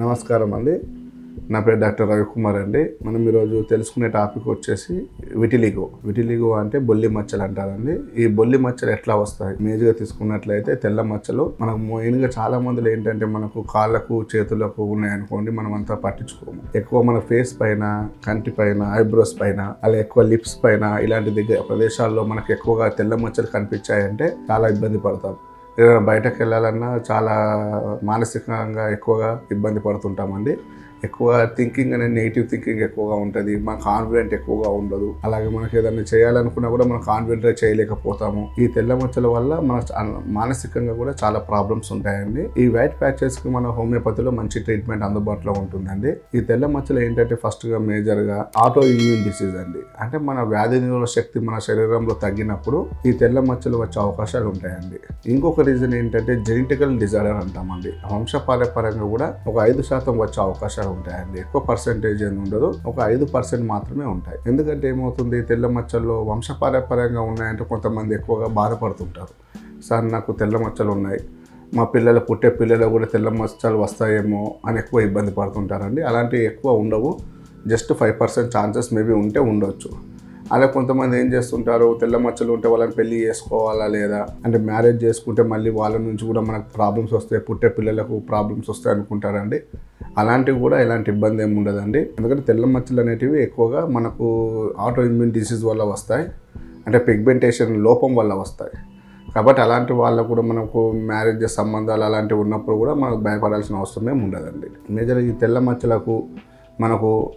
నమస్కారం అండి. నా పేరు డాక్టర్ రవికుమార్ అండి. మనం ఈరోజు తెలుసుకునే టాపిక్ వచ్చేసి విటిలిగో. విటిలిగో అంటే బొల్లి మచ్చలు అంటారండి. ఈ బొల్లి మచ్చలు ఎట్లా వస్తాయి? మేజర్గా తీసుకున్నట్లయితే తెల్ల మచ్చలు మనకు మెయిన్గా చాలా మందిలో ఏంటంటే మనకు కాళ్ళకు చేతులకు ఉన్నాయనుకోండి మనం అంతా పట్టించుకోము. ఎక్కువ మన ఫేస్ పైన కంటి పైన ఐబ్రోస్ పైన అలా ఎక్కువ లిప్స్ పైన ఇలాంటి దగ్గర ప్రదేశాల్లో మనకు ఎక్కువగా తెల్ల మచ్చలు కనిపించాయంటే చాలా ఇబ్బంది పడతాం. బయటకు వెళ్ళాలన్నా చాలా మానసికంగా ఎక్కువగా ఇబ్బంది పడుతుంటామండి. ఎక్కువ థింకింగ్ అనేది నెగిటివ్ థింకింగ్ ఎక్కువగా ఉంటుంది మన కాన్ఫిడెంట్ ఎక్కువగా ఉండదు. అలాగే మనకి ఏదైనా చేయాలనుకున్నా కూడా మనం కాన్ఫిడెంట్గా చేయలేకపోతాము. ఈ తెల్ల మచ్చల వల్ల మన మానసికంగా కూడా చాలా ప్రాబ్లమ్స్ ఉంటాయండి. ఈ వైట్ ప్యాచెస్కి మన హోమియోపతిలో మంచి ట్రీట్మెంట్ అందుబాటులో ఉంటుందండి. ఈ తెల్ల మచ్చలు ఏంటంటే ఫస్ట్గా మేజర్గా ఆటో ఇమ్యూన్ డిసీజ్ అండి. అంటే మన వ్యాధి నిరోధక శక్తి మన శరీరంలో తగ్గినప్పుడు ఈ తెల్ల మచ్చలు వచ్చే అవకాశాలు ఉంటాయండి. ఇంకొక రీజన్ ఏంటంటే జెనెటికల్ డిజార్డర్ అంటామండి. వంశపారపరంగా కూడా ఒక ఐదు శాతం వచ్చే అవకాశాలు ఉంటాయండి ఎక్కువ పర్సెంటేజ్ ఏమి ఉండదు. ఒక ఐదు పర్సెంట్ మాత్రమే ఉంటాయి. ఎందుకంటే ఏమవుతుంది? తెల్ల మచ్చల్లో వంశపారపరంగా ఉన్నాయంటే కొంతమంది ఎక్కువగా బాధపడుతుంటారు. సార్ నాకు తెల్ల మచ్చలు ఉన్నాయి. మా పిల్లలు పుట్టే పిల్లలు కూడా తెల్ల మచ్చలు వస్తాయేమో అని ఎక్కువ ఇబ్బంది పడుతుంటారండి. అలాంటివి ఎక్కువ ఉండవు. Just five percent chances maybe ఉంటే ఉండొచ్చు. అలా కొంతమంది ఏం చేస్తుంటారు? తెల్ల మచ్చలు ఉంటే వాళ్ళని పెళ్ళి చేసుకోవాలా లేదా? అంటే మ్యారేజ్ చేసుకుంటే మళ్ళీ వాళ్ళ నుంచి కూడా మనకు ప్రాబ్లమ్స్ వస్తాయి. పుట్టే పిల్లలకు ప్రాబ్లమ్స్ వస్తాయి అనుకుంటారండి అలాంటివి కూడా ఎలాంటి ఇబ్బంది ఏమి ఉండదండి. ఎందుకంటే తెల్ల మచ్చలు అనేటివి ఎక్కువగా మనకు ఆటో ఇమ్యూన్ డిసీజ్ వల్ల వస్తాయి. అంటే పిగ్మెంటేషన్ లోపం వల్ల వస్తాయి. కాబట్టి అలాంటి వాళ్ళకు కూడా మనకు మ్యారేజ్ సంబంధాలు అలాంటివి ఉన్నప్పుడు కూడా మనకు భయపడాల్సిన అవసరం ఏమి ఉండదండి. మేజర్ ఈ తెల్ల మచ్చలకు మనకు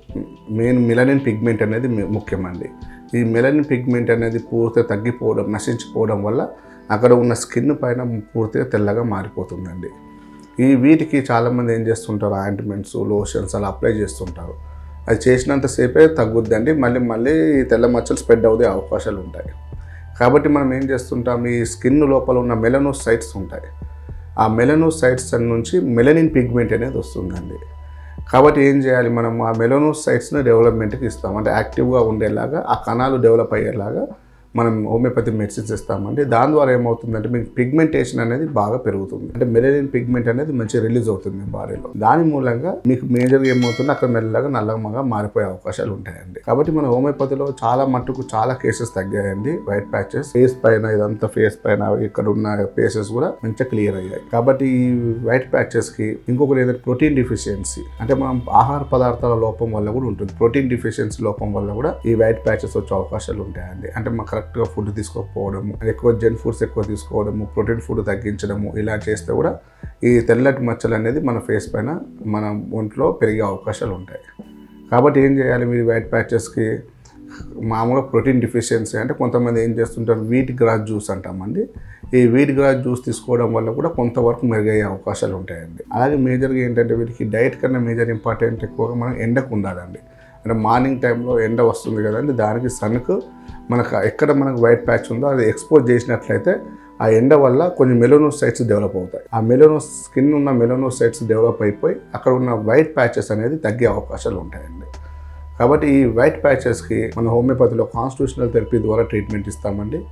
మెయిన్ మిలనిన్ పిగ్మెంట్ అనేది ముఖ్యమండి. ఈ మెలనిన్ పిగ్మెంట్ అనేది పూర్తిగా తగ్గిపోవడం నశించిపోవడం వల్ల అక్కడ ఉన్న స్కిన్ పైన పూర్తిగా తెల్లగా మారిపోతుందండి. ఈ వీటికి చాలామంది ఏం చేస్తుంటారు? ఆయింట్మెంట్స్ లోషన్స్ అలా అప్లై చేస్తుంటారు. అది చేసినంతసేపే తగ్గుద్దండి. మళ్ళీ మళ్ళీ తెల్ల మచ్చలు స్ప్రెడ్ అవుదే అవకాశాలు ఉంటాయి. కాబట్టి మనం ఏం చేస్తుంటాం? ఈ స్కిన్ లోపల ఉన్న మెలనోసైట్స్ ఉంటాయి. ఆ మెలనోసైట్స్ నుంచి మెలనిన్ పిగ్మెంట్ అనేది వస్తుందండి. కాబట్టి ఏం చేయాలి మనం? ఆ మెలనోసైట్స్ని డెవలప్మెంట్కి ఇస్తాం. అంటే యాక్టివ్గా ఉండేలాగా ఆ కణాలు డెవలప్ అయ్యేలాగా మనం హోమియోపతి మెడిసిన్స్ ఇస్తామండి. దాని ద్వారా ఏమవుతుందంటే మీకు పిగ్మెంటేషన్ అనేది బాగా పెరుగుతుంది. అంటే మెలనిన్ పిగ్మెంట్ అనేది మంచిగా రిలీజ్ అవుతుంది మీ బాడీలో. దాని మూలంగా మీకు మేజర్గా ఏమవుతుంది? అక్కడ మెల్లగా నల్లగా మారిపోయే అవకాశాలు ఉంటాయండి. కాబట్టి మన హోమియోపతిలో చాలా మట్టుకు చాలా కేసెస్ తగ్గాయండి. వైట్ ప్యాచెస్ ఫేస్ పైన ఇదంతా ఫేస్ పైన ఇక్కడ ఉన్న ప్లేసెస్ కూడా మంచిగా క్లియర్ అయ్యాయి. కాబట్టి ఈ వైట్ ప్యాచెస్కి ఇంకొకటి ఏదైతే ప్రోటీన్ డిఫిషియన్సీ. అంటే మనం ఆహార పదార్థాల లోపం వల్ల కూడా ఉంటుంది. ప్రోటీన్ డిఫిషియన్సీ లోపం వల్ల కూడా ఈ వైట్ ప్యాచెస్ వచ్చే అవకాశాలు ఉంటాయండి. అంటే మాకు కరెక్ట్గా ఫుడ్ తీసుకోకపోవడము ఎక్కువ జంక్ ఫుడ్స్ ఎక్కువ తీసుకోవడము ప్రోటీన్ ఫుడ్ తగ్గించడము ఇలా చేస్తే కూడా ఈ తెల్లటి మచ్చలు అనేది మన ఫేస్ పైన మన ఒంట్లో పెరిగే అవకాశాలు ఉంటాయి. కాబట్టి ఏం చేయాలి మీరు వైట్ ప్యాచెస్కి మామూలుగా ప్రోటీన్ డిఫిషియన్సీ అంటే కొంతమంది ఏం చేస్తుంటారు? వీట్ గ్రాస్ జ్యూస్ అంటామండి ఈ వీట్ గ్రాస్ జ్యూస్ తీసుకోవడం వల్ల కూడా కొంతవరకు మెరుగయ్యే అవకాశాలు ఉంటాయండి. అలాగే మేజర్గా ఏంటంటే వీటికి డైట్ కన్నా మేజర్ ఇంపార్టెంట్ ఎక్కువగా మనం ఎండకు ఉండాలండి. అంటే మార్నింగ్ టైంలో ఎండ వస్తుంది కదండి దానికి సన్కు మనకు ఎక్కడ మనకు వైట్ ప్యాచ్ ఉందో అది ఎక్స్పోజ్ చేసినట్లయితే ఆ ఎండ వల్ల కొన్ని మెలోనోసైట్స్ డెవలప్ అవుతాయి. ఆ మెలోనో స్కిన్ ఉన్న మెలోనోసైట్స్ డెవలప్ అయిపోయి అక్కడ ఉన్న వైట్ ప్యాచెస్ అనేది తగ్గే అవకాశాలు ఉంటాయండి. కాబట్టి ఈ వైట్ ప్యాచెస్కి మన హోమియోపతిలో కాన్స్టిట్యూషనల్ థెరపీ ద్వారా ట్రీట్మెంట్ ఇస్తామండి.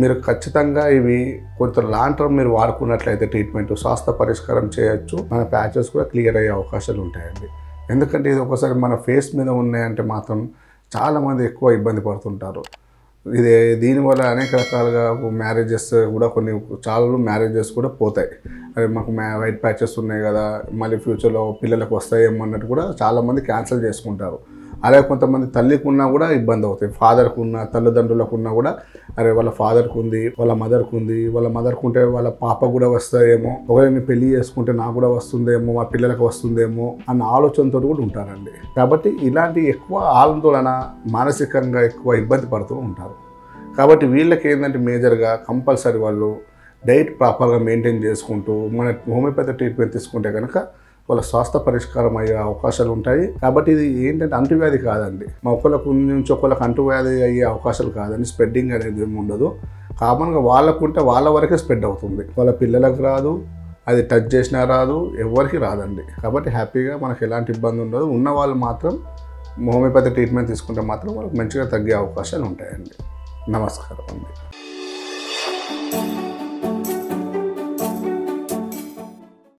మీరు ఖచ్చితంగా ఇవి కొంత లాంగ్ టర్మ్ మీరు వాడుకున్నట్లయితే ట్రీట్మెంట్ శాస్త్ర పరిష్కారం చేయొచ్చు. మన ప్యాచెస్ కూడా క్లియర్ అయ్యే అవకాశాలు ఉంటాయండి. ఎందుకంటే ఇది ఒకసారి మన ఫేస్ మీద ఉన్నాయంటే మాత్రం చాలామంది ఎక్కువ ఇబ్బంది పడుతుంటారు. ఇది దీనివల్ల అనేక రకాలుగా మ్యారేజెస్ కూడా కొన్ని చాలా మ్యారేజెస్ కూడా పోతాయి. అదే మాకు మ్యా వైట్ ప్యాచెస్ ఉన్నాయి కదా మళ్ళీ ఫ్యూచర్లో పిల్లలకు వస్తాయేమో అన్నట్టు కూడా చాలామంది క్యాన్సిల్ చేసుకుంటారు. అలాగే కొంతమంది తల్లికి ఉన్నా కూడా ఇబ్బంది అవుతాయి. ఫాదర్కి ఉన్న తల్లిదండ్రులకు ఉన్నా కూడా అరే వాళ్ళ ఫాదర్కు ఉంది వాళ్ళ మదర్కు ఉంది వాళ్ళ మదర్కు ఉంటే వాళ్ళ పాప కూడా వస్తాయేమో ఒకవేళ నేను పెళ్ళి చేసుకుంటే నాకు కూడా వస్తుందేమో మా పిల్లలకు వస్తుందేమో అన్న ఆలోచనతో కూడా ఉంటారండి. కాబట్టి ఇలాంటి ఎక్కువ ఆందోళన మానసికంగా ఎక్కువ ఇబ్బంది పడుతూ ఉంటారు. కాబట్టి వీళ్ళకి ఏంటంటే మేజర్గా కంపల్సరీ వాళ్ళు డైట్ ప్రాపర్గా మెయింటైన్ చేసుకుంటూ మన హోమియోపతి ట్రీట్మెంట్ తీసుకుంటే కనుక వాళ్ళ స్వాస్థ పరిష్కారం అయ్యే అవకాశాలు ఉంటాయి. కాబట్టి ఇది ఏంటంటే అంటువ్యాధి కాదండి. మా ఒకళ్ళకు నుంచి ఒకళ్ళకి అంటువ్యాధి అయ్యే అవకాశాలు కాదండి. స్ప్రెడ్డింగ్ అనేది ఏమి ఉండదు. కామన్గా వాళ్ళకుంటే వాళ్ళ వరకే స్ప్రెడ్ అవుతుంది. వాళ్ళ పిల్లలకు రాదు. అది టచ్ చేసినా రాదు. ఎవరికి రాదండి. కాబట్టి హ్యాపీగా మనకు ఎలాంటి ఇబ్బంది ఉండదు. ఉన్న వాళ్ళు మాత్రం హోమియోపతి ట్రీట్మెంట్ తీసుకుంటే మాత్రం వాళ్ళకి మంచిగా తగ్గే అవకాశాలు ఉంటాయండి. నమస్కారం అండి.